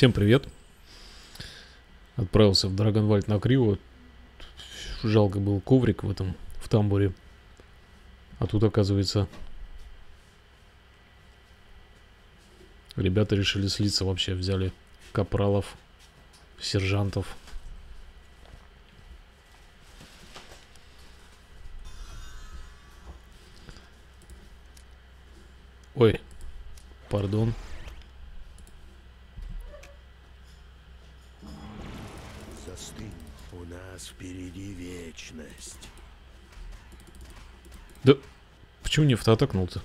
Всем привет. Отправился в Драгонвальд на Криво. Жалко был коврик в этом, в тамбуре. А тут, оказывается, ребята решили слиться вообще. Взяли капралов, сержантов. Ой, пардон. Застынь, почему не автоатакнул-то?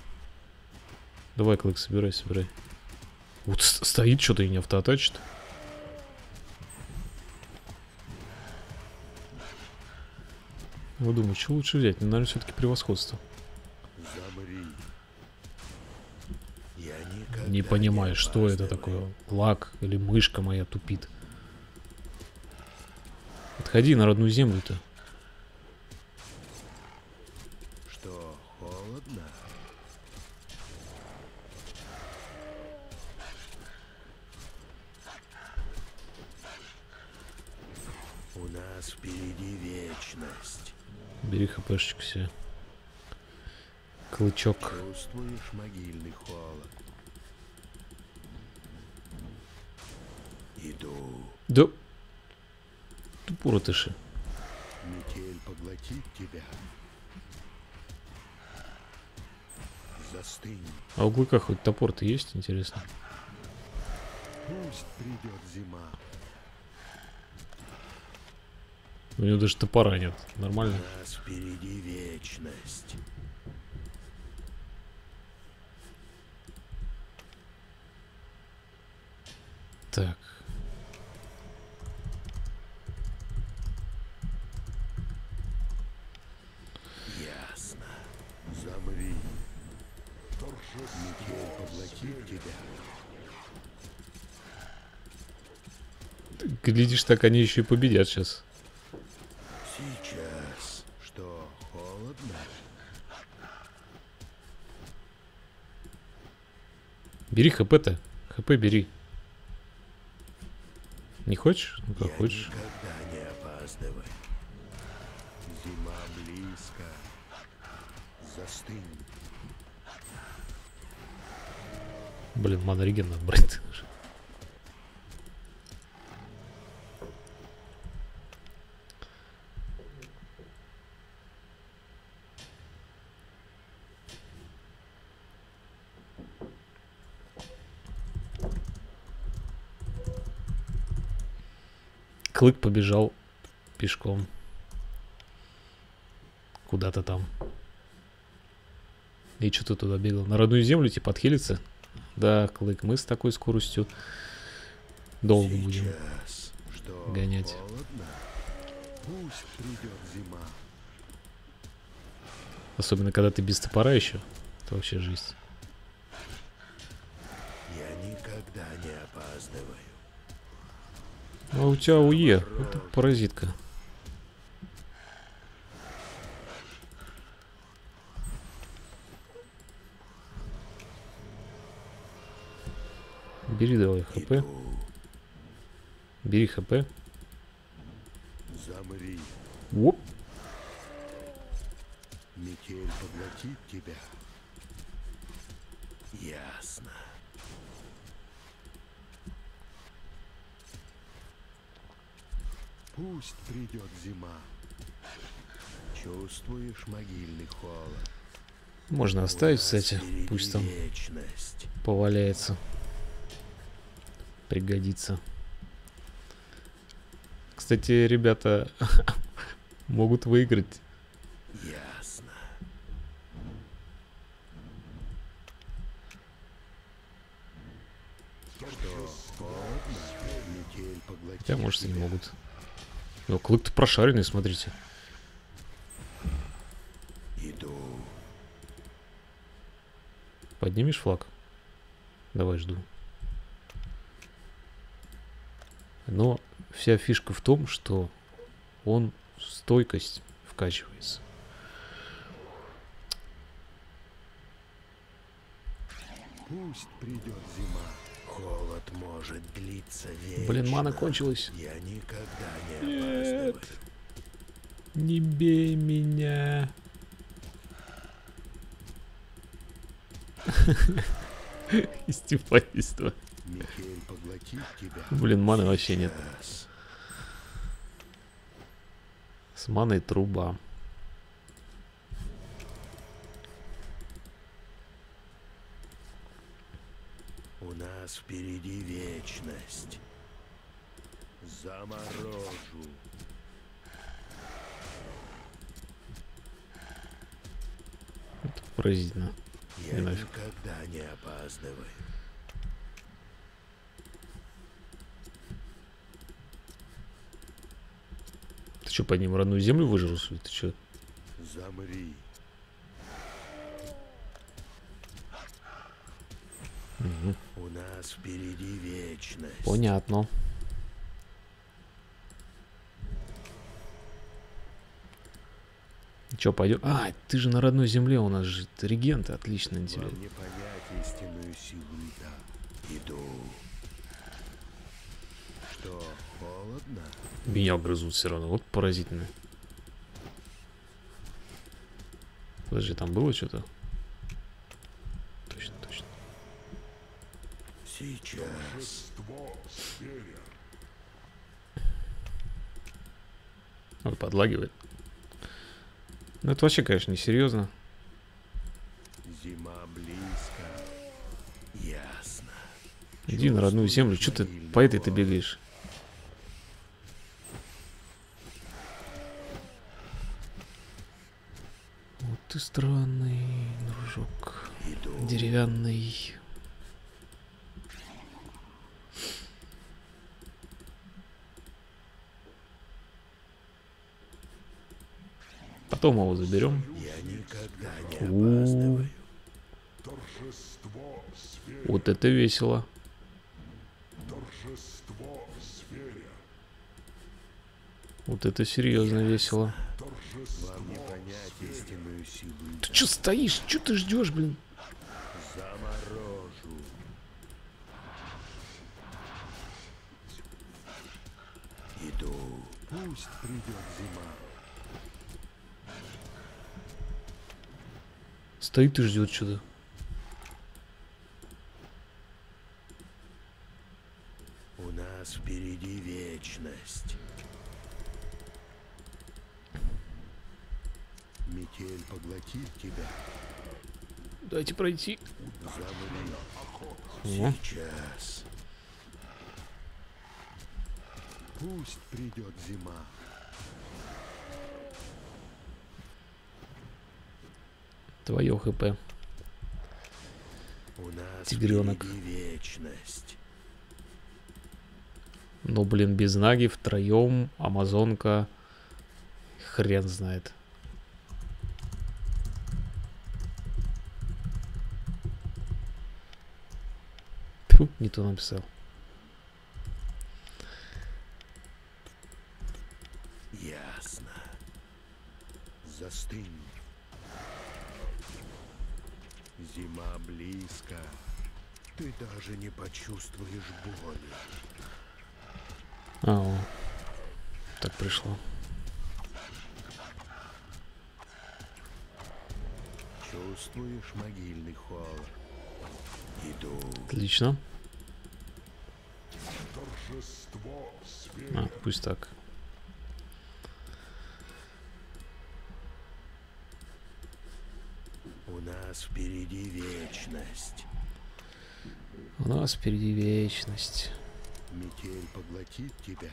Давай, Клык, собирай, собирай. Вот стоит что-то и не автоатачит. Вот думаю, что лучше взять? Ну, наверное, все-таки превосходство. Замри. Не понимаю, что это такое. Лак или мышка моя тупит. Отходи на родную землю-то. Что, холодно? У нас впереди вечность. Бери себе. Клычок. Чувствуешь могильный холод? Иду. Да. Тупура тыши. Метель поглотит тебя. Застынь. А у Клыка хоть топор-то есть, интересно? Пусть придет зима. У него даже топора нет. Нормально? Нас впереди вечность. Так. Ясно. Замри. Метель поглотит тебя. Глядишь, так они еще и победят. Сейчас. Что, холодно? Бери хп-то. ХП бери. Не хочешь? Ну как Я хочешь. никогда не опаздывай. Зима близко. Застынь. Блин, манреген надо брать. Клык побежал пешком. Куда-то там. И что ты туда бегал? На родную землю типа отхилиться? Да, Клык, мы с такой скоростью долго будем. Что, гонять. холодно? Пусть придет зима. Особенно, когда ты без топора еще. Это вообще жизнь. Я никогда не опаздываю. А у тебя УЕ. Это паразитка. Бери давай хп. Бери хп. Замри. Оп. Метель поглотит тебя. Ясно. Пусть придет зима. Чувствуешь могильный холод? Можно оставить, кстати. Пусть там Вечность. поваляется. Пригодится. Кстати, ребята могут выиграть. Ясно. Что, Хотя, может, и не могут. Но клык-то прошаренный, смотрите. Иду. Поднимешь флаг? Давай, жду. Но вся фишка в том, что он в стойкость вкачивается. Пусть придет зима. Холод может длиться вечно. Блин, мана кончилась. Я никогда не Нет. опаздываю. Не бей меня. Поглотит тебя. Блин, маны вообще нет. С маной труба. У нас впереди вечность. Заморожу. Это поразительно. Я нафиг. никогда не опаздываю. Ты что, под ним родную землю выжрал? Ты что? Замри. У нас впереди вечность. Понятно. Че, пойдем? А, ты же на родной земле, у нас же регенты, отлично тебе. Вам не понять истинную силу льда. Иду. Что, холодно? Меня грызут все равно, вот поразительно. Подожди, там было что-то? Сейчас. Он подлагивает. Ну это вообще, конечно, несерьезно. Зима близко. Ясно. Иди на родную землю, что ты по этой ты бегаешь? Вот ты странный, дружок. Иду. Деревянный. Потом его заберем. У. Вот это весело. Вот это серьезно весело. Ты что стоишь? Что ты ждешь, блин? Иду. Пусть придет зима. Стоит и ждет что-то. У нас впереди вечность. Метель поглотит тебя. Дайте пройти. Сейчас. Пусть придет зима. Твое хп. У нас Тигренок. вечность. Ну, блин, без наги втроем, амазонка. Хрен знает. Тьфу, не то написал. Ясно. Застынь. Зима близко. Ты даже не почувствуешь боли. А, о. Так пришло. Чувствуешь могильный холод? Иду. Отлично. А, пусть так. Нас впереди вечность. У нас впереди вечность. Метель поглотит тебя.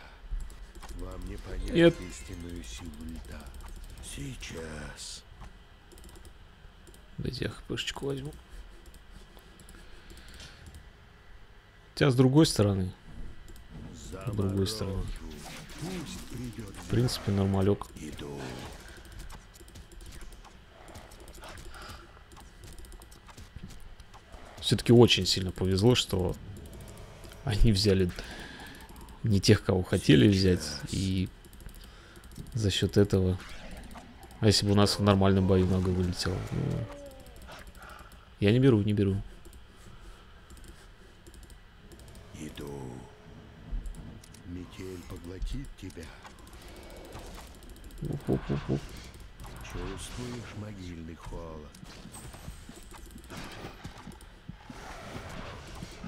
Вам не понять Нет. истинную силу льда. Сейчас. Дайте я хпшечку возьму. Хотя с другой стороны, Заморожу. другой стороны. В принципе, нормалек. Иду. Все-таки очень сильно повезло, что они взяли не тех, кого хотели взять, и за счет этого... А если бы у нас в нормальном бою много вылетело? Ну, я не беру, не беру. Метель поглотит тебя. Уп-уп-уп-уп. Чувствуешь могильный холод?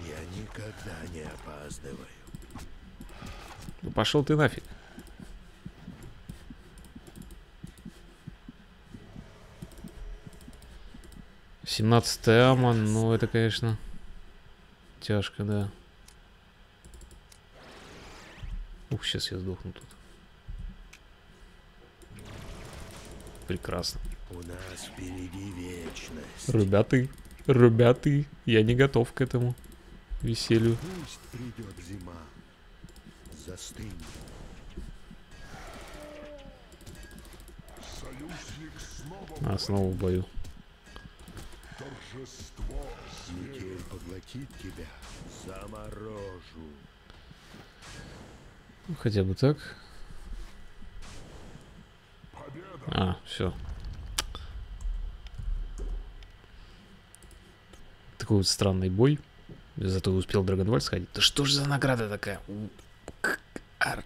Я никогда не опаздываю. Ну пошел ты нафиг. Семнадцатая ама, ну это, конечно, тяжко, да. Ух, сейчас я сдохну тут. Прекрасно. У нас впереди вечность. Ребята, ребята, я не готов к этому веселью. Пусть придет зима. Застынь. Союзник снова А, снова в бою. торжество. Метель поглотит тебя. Заморожу. Ну, хотя бы так. Победа. А, все. Такой вот странный бой. Зато успел Драгонваль сходить. Да что ж за награда такая? Ар-